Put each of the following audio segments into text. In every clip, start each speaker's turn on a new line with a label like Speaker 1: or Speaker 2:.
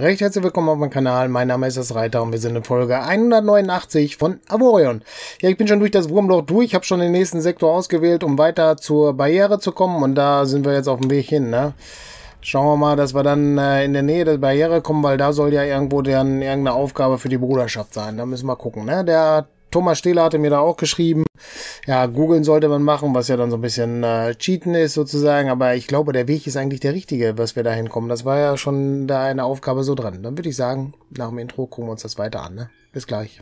Speaker 1: Recht herzlich willkommen auf meinem Kanal. Mein Name ist das Reiter und wir sind in Folge 189 von Avorion. Ja, ich bin schon durch das Wurmloch durch, habe schon den nächsten Sektor ausgewählt, um weiter zur Barriere zu kommen und da sind wir jetzt auf dem Weg hin, ne? Schauen wir mal, dass wir dann äh, in der Nähe der Barriere kommen, weil da soll ja irgendwo dann irgendeine Aufgabe für die Bruderschaft sein. Da müssen wir gucken, ne? Der Thomas Stehler hatte mir da auch geschrieben. Ja, googeln sollte man machen, was ja dann so ein bisschen äh, Cheaten ist sozusagen. Aber ich glaube, der Weg ist eigentlich der richtige, was wir da hinkommen. Das war ja schon da eine Aufgabe so dran. Dann würde ich sagen, nach dem Intro gucken wir uns das weiter an. Ne? Bis gleich.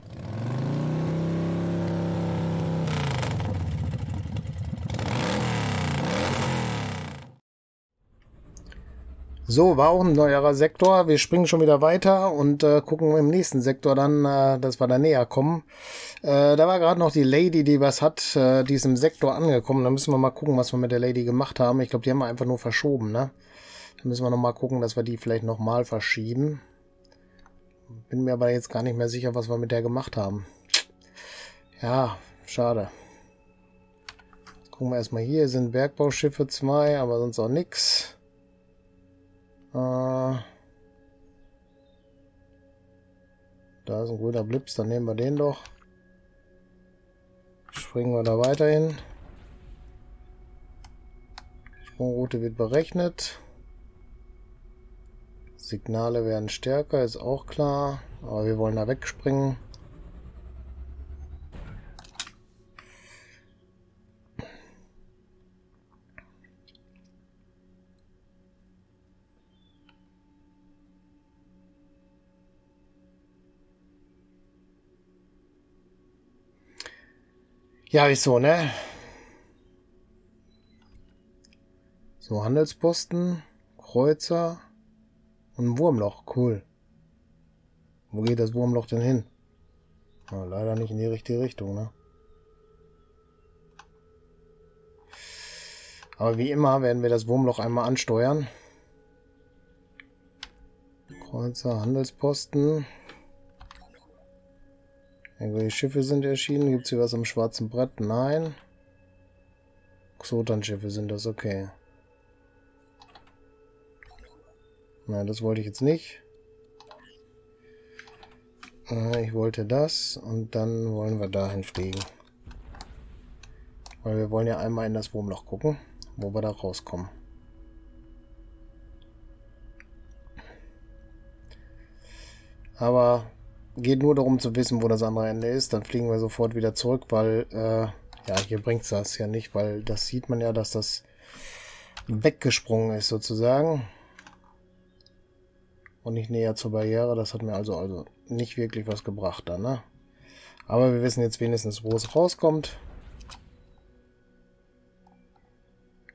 Speaker 1: So, war auch ein neuerer Sektor. Wir springen schon wieder weiter und äh, gucken im nächsten Sektor dann, äh, dass wir da näher kommen. Äh, da war gerade noch die Lady, die was hat, äh, die ist im Sektor angekommen. Da müssen wir mal gucken, was wir mit der Lady gemacht haben. Ich glaube, die haben wir einfach nur verschoben, ne? Da müssen wir noch mal gucken, dass wir die vielleicht noch mal verschieben. Bin mir aber jetzt gar nicht mehr sicher, was wir mit der gemacht haben. Ja, schade. Gucken wir erstmal hier. Hier sind Bergbauschiffe zwei, aber sonst auch nichts. Äh, da ist ein grüner Blips, dann nehmen wir den doch. Springen wir da weiter hin. Sprungroute wird berechnet. Signale werden stärker, ist auch klar. Aber wir wollen da wegspringen. Ja, ist so, ne? So, Handelsposten, Kreuzer und ein Wurmloch. Cool. Wo geht das Wurmloch denn hin? Ja, leider nicht in die richtige Richtung, ne? Aber wie immer werden wir das Wurmloch einmal ansteuern. Kreuzer, Handelsposten. Irgendwelche Schiffe sind erschienen. Gibt es hier was am schwarzen Brett? Nein. Xotan-Schiffe sind das, okay. Nein, das wollte ich jetzt nicht. Äh, ich wollte das und dann wollen wir dahin fliegen. Weil wir wollen ja einmal in das Wurmloch gucken, wo wir da rauskommen. Aber geht nur darum zu wissen, wo das andere Ende ist. Dann fliegen wir sofort wieder zurück, weil, äh, ja, hier bringt es das ja nicht, weil das sieht man ja, dass das weggesprungen ist sozusagen. Und nicht näher zur Barriere. Das hat mir also, also nicht wirklich was gebracht dann, ne? Aber wir wissen jetzt wenigstens, wo es rauskommt.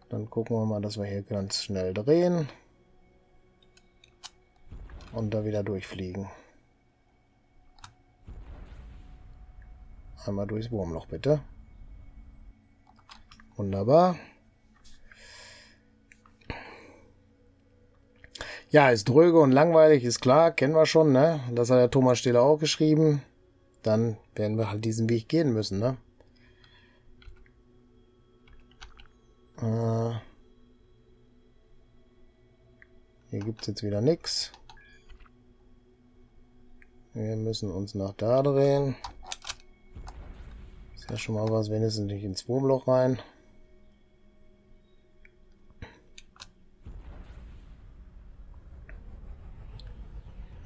Speaker 1: Dann gucken wir mal, dass wir hier ganz schnell drehen. Und da wieder durchfliegen. Einmal durchs Wurmloch, bitte. Wunderbar. Ja, ist dröge und langweilig, ist klar, kennen wir schon, ne? Das hat der Thomas Stehler auch geschrieben. Dann werden wir halt diesen Weg gehen müssen, ne? Äh hier gibt es jetzt wieder nichts. Wir müssen uns nach da drehen. Ist ja schon mal was, wenigstens nicht ins Wurmloch rein.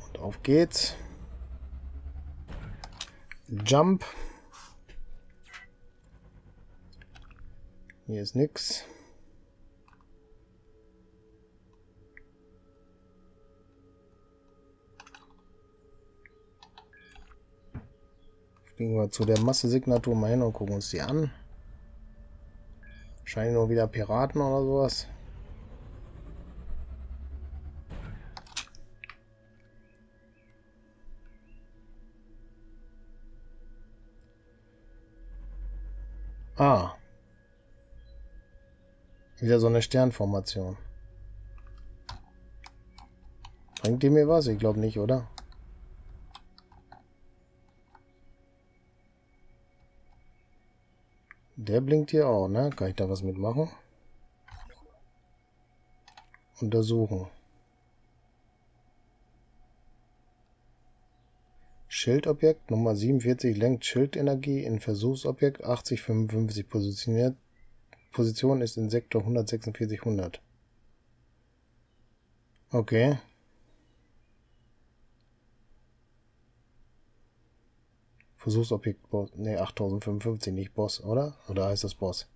Speaker 1: Und auf geht's. Jump. Hier ist nichts. Fliegen wir zu der Massesignatur mal hin und gucken uns die an. Scheinen nur wieder Piraten oder sowas. Ah. Wieder so eine Sternformation. Bringt die mir was? Ich glaube nicht, oder? Der blinkt hier auch, ne? Kann ich da was mitmachen? Untersuchen. Schildobjekt Nummer 47 lenkt Schildenergie in Versuchsobjekt 8055 positioniert. Position ist in Sektor 146 100. Okay. Versuchsobjekt Boss. Ne, 8055, nicht Boss, oder? Oder heißt das Boss?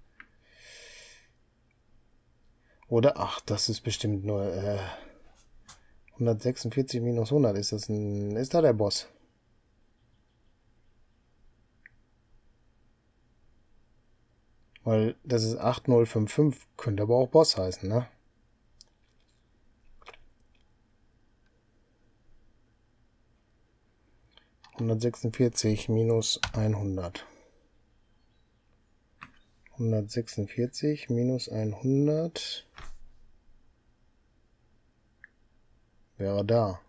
Speaker 1: Oder, ach, das ist bestimmt nur äh, 146 minus 100. Ist das ein, ist da der Boss? Weil das ist 8055, könnte aber auch Boss heißen, ne? Hundertsechsundvierzig minus einhundert. Hundertsechsundvierzig minus einhundert. wäre da.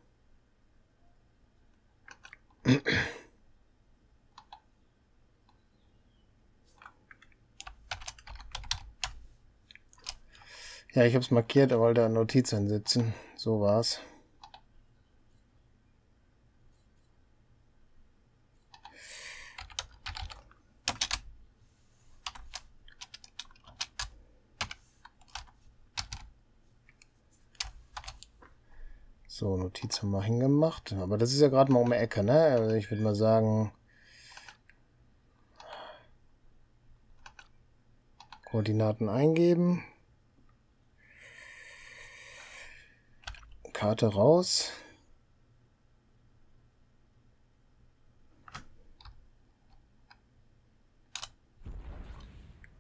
Speaker 1: Ja, ich habe es markiert, weil da Notizen sitzen. So war's. So, Notiz haben wir hingemacht. Aber das ist ja gerade mal um die Ecke, ne? Also ich würde mal sagen... Koordinaten eingeben. Karte raus.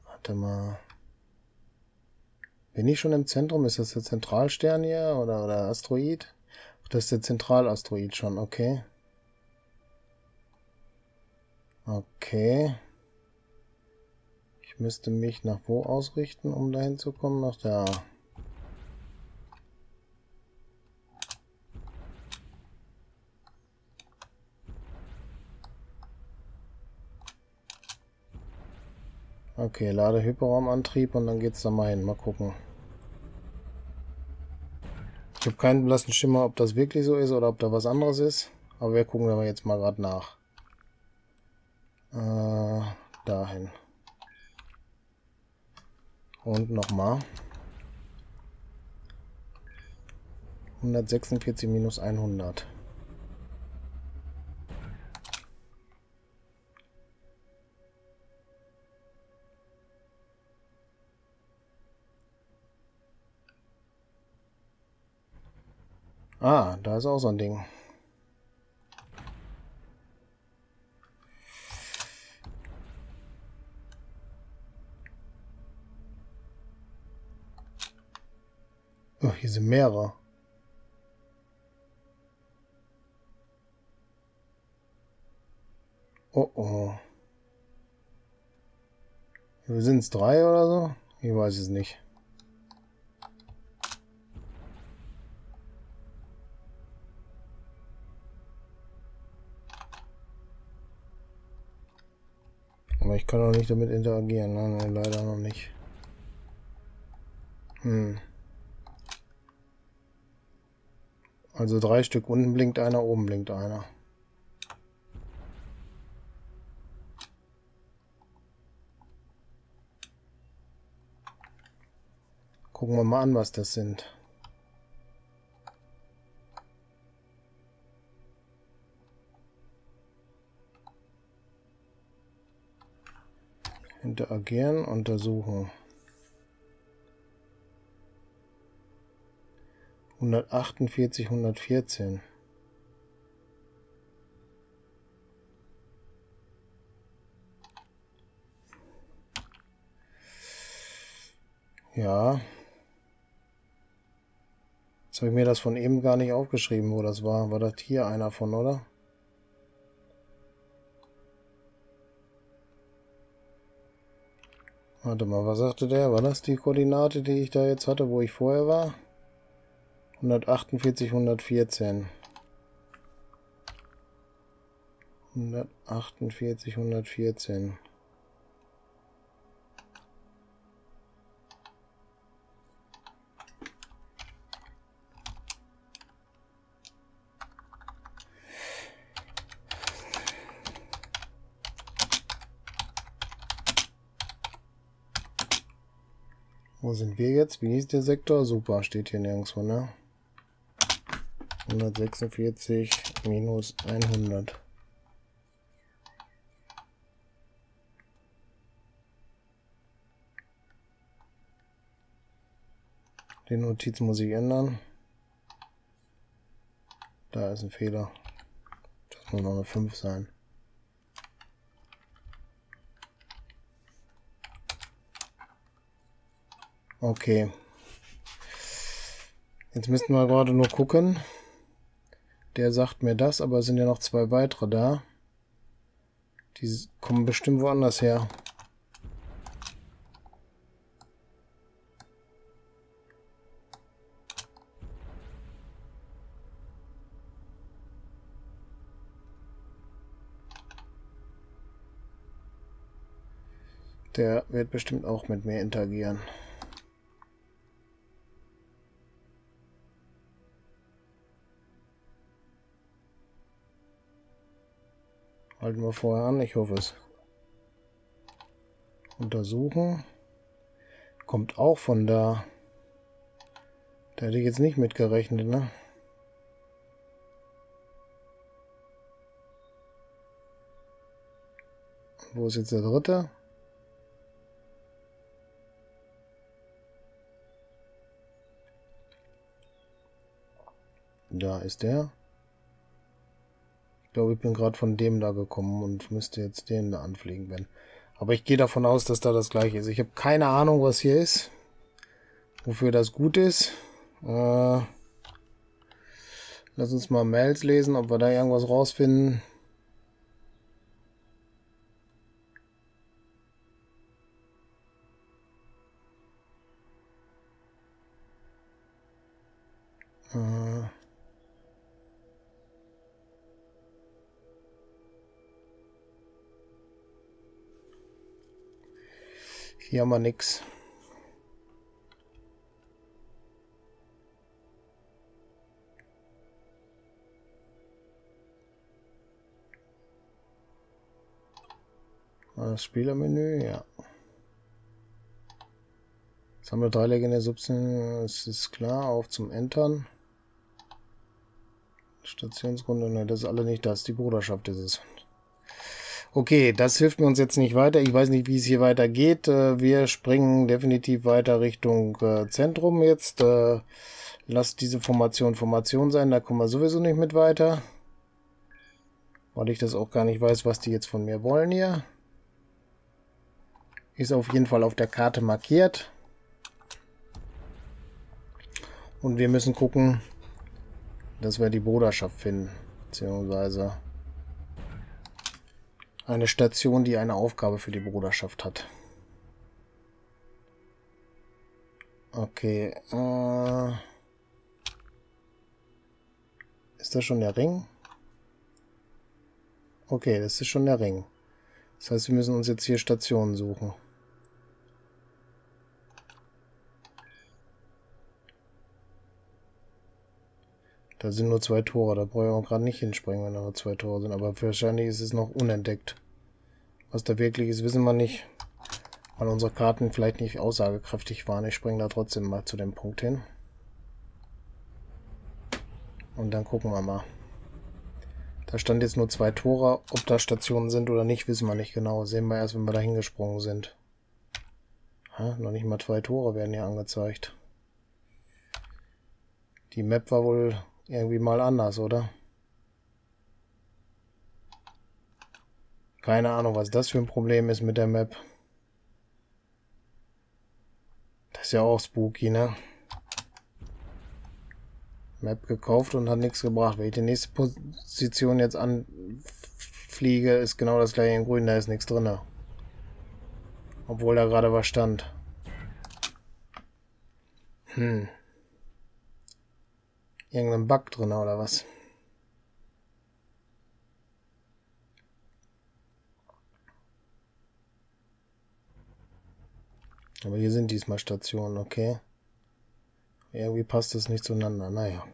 Speaker 1: Warte mal. Bin ich schon im Zentrum? Ist das der Zentralstern hier oder, oder Asteroid? Das ist der Zentralasteroid schon, okay. Okay. Ich müsste mich nach wo ausrichten, um dahin zu kommen? Nach da. Okay, lade Hyperraumantrieb und dann geht's da mal hin. Mal gucken. Ich habe keinen blassen Schimmer, ob das wirklich so ist oder ob da was anderes ist. Aber wir gucken aber jetzt mal gerade nach. Äh, dahin. Und nochmal. 146 minus 100. Ah, da ist auch so ein Ding. Oh, hier sind mehrere. Oh oh. Sind es drei oder so? Ich weiß es nicht. Aber ich kann auch nicht damit interagieren. Nein, nein, leider noch nicht. Hm. Also drei Stück. Unten blinkt einer, oben blinkt einer. Gucken wir mal an, was das sind. Interagieren, untersuchen. 148, 114. Ja. Jetzt habe ich mir das von eben gar nicht aufgeschrieben, wo das war. War das hier einer von, oder? Warte mal, was sagte der? War das die Koordinate, die ich da jetzt hatte, wo ich vorher war? 148, 114. 148, 114. Wo sind wir jetzt? Wie hieß der Sektor? Super, steht hier nirgendwo, ne? 146 minus 100. Die Notiz muss ich ändern. Da ist ein Fehler. Das muss noch eine 5 sein. Okay. Jetzt müssten wir gerade nur gucken. Der sagt mir das, aber es sind ja noch zwei weitere da. Die kommen bestimmt woanders her. Der wird bestimmt auch mit mir interagieren. Halten wir vorher an, ich hoffe es. Untersuchen. Kommt auch von da. Da hätte ich jetzt nicht mitgerechnet, ne? Wo ist jetzt der dritte? Da ist der. Ich glaube, ich bin gerade von dem da gekommen und müsste jetzt den da anfliegen, wenn. Aber ich gehe davon aus, dass da das gleiche ist. Ich habe keine Ahnung, was hier ist. Wofür das gut ist. Äh, lass uns mal Mails lesen, ob wir da irgendwas rausfinden. Hier haben wir nichts. Das Spielermenü, ja. Wir drei legende Substanzen, das ist klar, auf zum Entern. Stationsgründe, ne, das ist alle nicht das, die Bruderschaft ist es. Okay, das hilft mir uns jetzt nicht weiter. Ich weiß nicht, wie es hier weitergeht. Äh, wir springen definitiv weiter Richtung äh, Zentrum jetzt. Äh, lasst diese Formation Formation sein. Da kommen wir sowieso nicht mit weiter. Weil ich das auch gar nicht weiß, was die jetzt von mir wollen hier. Ist auf jeden Fall auf der Karte markiert. Und wir müssen gucken, dass wir die Bruderschaft finden. Beziehungsweise eine Station, die eine Aufgabe für die Bruderschaft hat. Okay. Äh ist das schon der Ring? Okay, das ist schon der Ring. Das heißt, wir müssen uns jetzt hier Stationen suchen. Da sind nur zwei Tore, da brauche ich auch gerade nicht hinspringen, wenn da nur zwei Tore sind. Aber wahrscheinlich ist es noch unentdeckt. Was da wirklich ist, wissen wir nicht. Weil unsere Karten vielleicht nicht aussagekräftig waren. Ich springe da trotzdem mal zu dem Punkt hin. Und dann gucken wir mal. Da stand jetzt nur zwei Tore. Ob da Stationen sind oder nicht, wissen wir nicht genau. Sehen wir erst, wenn wir da hingesprungen sind. Ha, noch nicht mal zwei Tore werden hier angezeigt. Die Map war wohl irgendwie mal anders, oder? Keine Ahnung, was das für ein Problem ist mit der Map. Das ist ja auch spooky, ne? Map gekauft und hat nichts gebracht. Wenn ich die nächste Position jetzt anfliege, ist genau das gleiche in grün, da ist nichts drin. Obwohl da gerade was stand. Hm. Irgendein Bug drin oder was? Aber hier sind diesmal Stationen, okay. Irgendwie passt das nicht zueinander. Naja.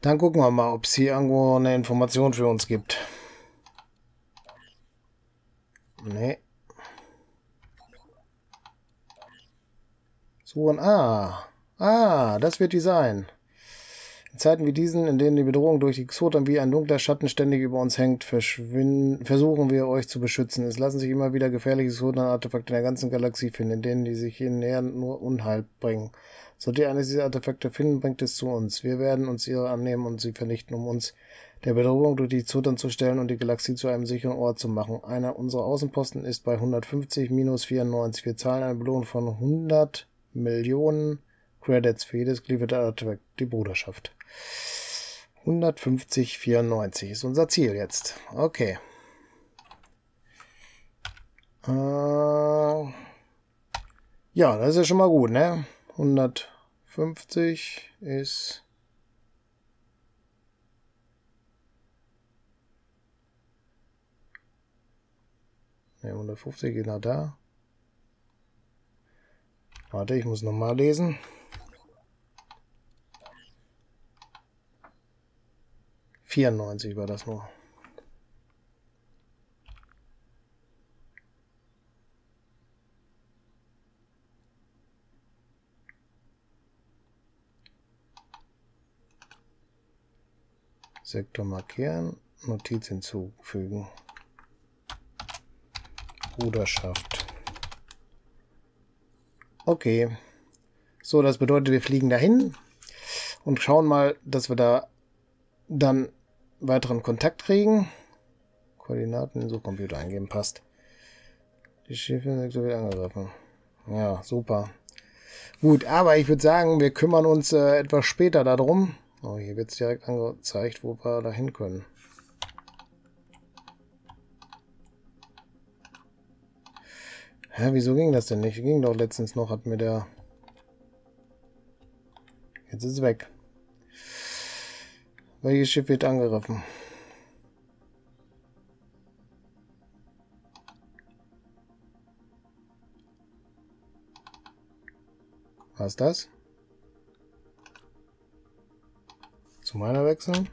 Speaker 1: Dann gucken wir mal, ob es hier irgendwo eine Information für uns gibt. Nee. Suchen. Ah. Ah, das wird die sein. In Zeiten wie diesen, in denen die Bedrohung durch die Xotan wie ein dunkler Schatten ständig über uns hängt, versuchen wir euch zu beschützen. Es lassen sich immer wieder gefährliche Xotan-Artefakte in der ganzen Galaxie finden, in denen die sich hier nähern nur Unheil bringen. Sollte ihr eines dieser Artefakte finden, bringt es zu uns. Wir werden uns ihre annehmen und sie vernichten, um uns der Bedrohung durch die Xotan zu stellen und die Galaxie zu einem sicheren Ort zu machen. Einer unserer Außenposten ist bei 150 minus 94. Wir zahlen eine Belohnung von 100 Millionen Credits für jedes gelieferte Artefakt, die Bruderschaft. 150,94 ist unser Ziel jetzt. Okay. Äh, ja, das ist ja schon mal gut, ne? 150 ist... Ne, 150 geht nach da. Warte, ich muss nochmal lesen. 94 war das nur. Sektor markieren, Notiz hinzufügen. Bruderschaft. Okay. So, das bedeutet, wir fliegen dahin und schauen mal, dass wir da dann weiteren Kontakt kriegen. Koordinaten in so Computer eingeben, passt. Die Schiffe sind wird angegriffen. Ja, super. Gut, aber ich würde sagen, wir kümmern uns äh, etwas später darum. Oh, hier wird es direkt angezeigt, wo wir da hin können. Hä, wieso ging das denn nicht? Ging doch letztens noch, hat mir der... Jetzt ist es weg. Welches Schiff wird angegriffen? Was ist das? Zu meiner wechseln?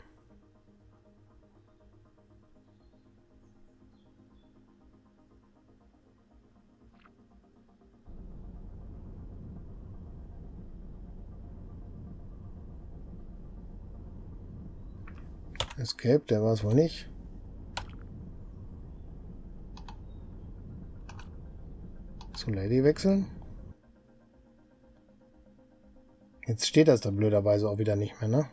Speaker 1: Escape, der war es wohl nicht. Zu Lady wechseln. Jetzt steht das da blöderweise auch wieder nicht mehr, ne?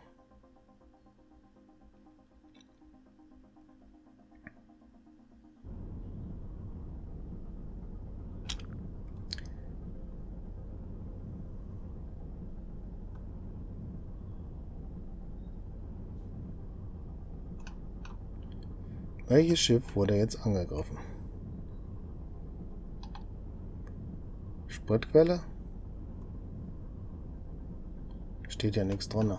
Speaker 1: Welches Schiff wurde jetzt angegriffen? Spritquelle? Steht ja nichts drin.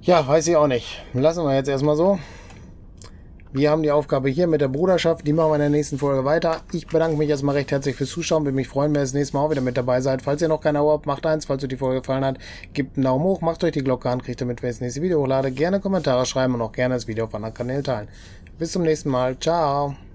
Speaker 1: Ja, weiß ich auch nicht. Lassen wir jetzt erstmal so. Wir haben die Aufgabe hier mit der Bruderschaft. Die machen wir in der nächsten Folge weiter. Ich bedanke mich erstmal recht herzlich fürs Zuschauen. Würde mich freuen, wenn ihr das nächste Mal auch wieder mit dabei seid. Falls ihr noch kein Abo habt, macht eins. Falls euch die Folge gefallen hat, gebt einen Daumen hoch, macht euch die Glocke an, kriegt damit, wenn ich das nächste Video hochlade. Gerne Kommentare schreiben und auch gerne das Video auf anderen Kanälen teilen. Bis zum nächsten Mal. Ciao.